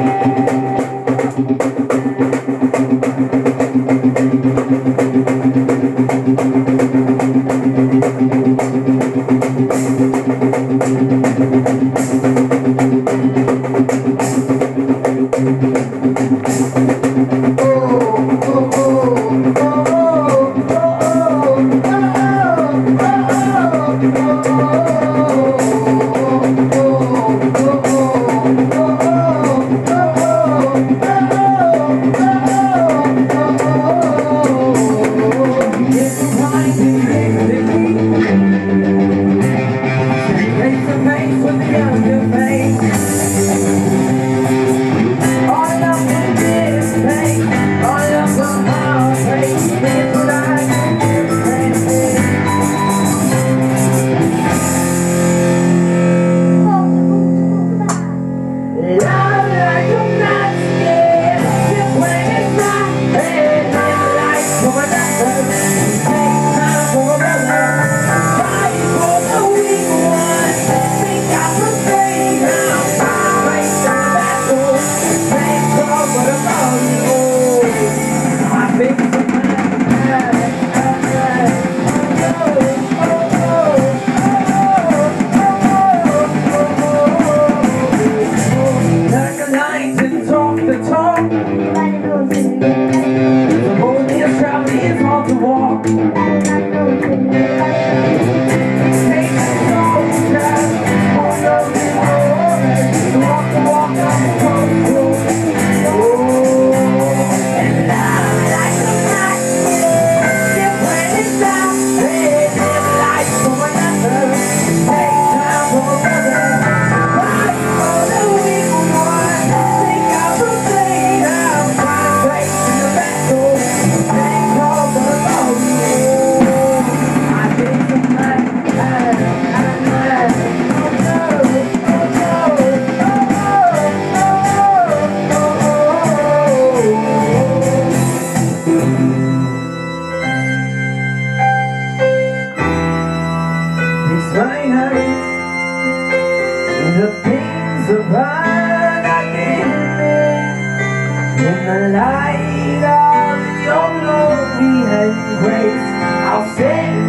Thank you. my heart The things of heart I can In the light of your glory and grace. I'll sing